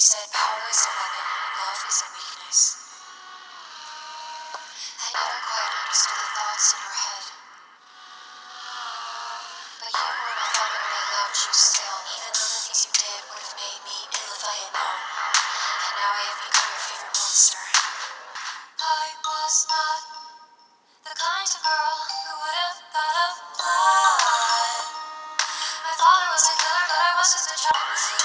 You said power is a weapon and love is a weakness. I never quite understood the thoughts in your head. But you were my thought and I loved you still, even though the things you did would have made me ill if I had known. And now I have become your favorite monster. I was not the kind of girl who would have thought of blood. My father was a killer, but I was just a child.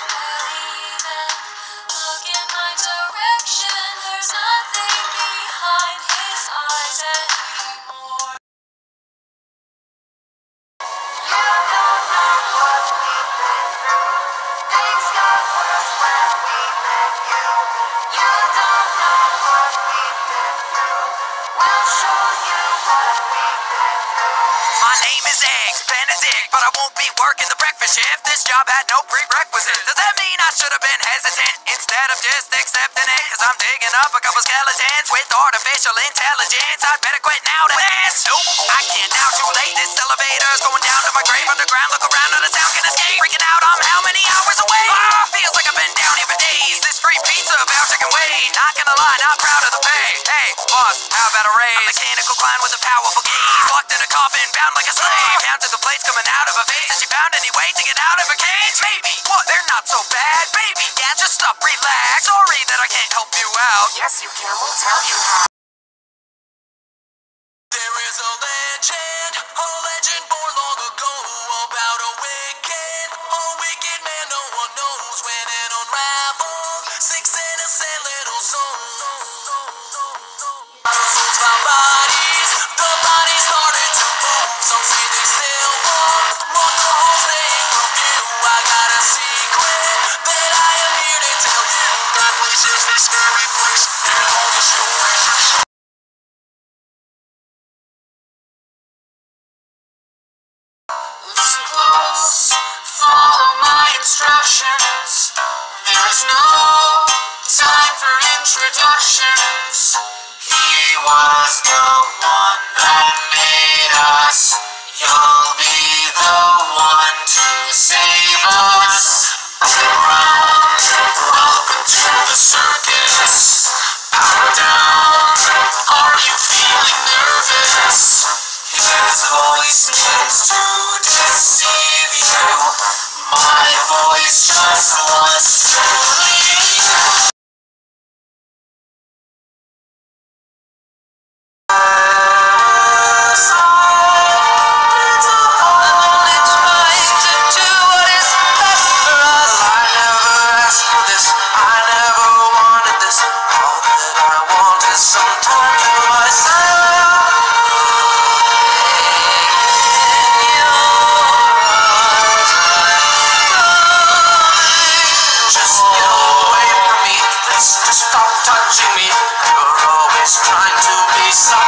Working the breakfast shift. This job had no prerequisites. Does that mean I should have been hesitant instead of just accepting it? Cause I'm digging up a couple skeletons with artificial intelligence. I'd better quit now to this. Nope, I can't now, too late. This elevator's going down to my grave underground. Look around, not a sound can escape. Freaking out, boss, how about a raise? A mechanical clown with a powerful gaze. Locked in a coffin, bound like a slave. Counted the plates coming out of her face. Has she found any way to get out of her cage? Maybe. What? They're not so bad, baby. Yeah, just stop, relax. Sorry that I can't help you out. Yes, you can. We'll tell you how. Place is the scary place, and all the stories are so. Listen close, follow my instructions. There is no time for introductions. Voice means to deceive you. My voice just wants to always trying to be silent.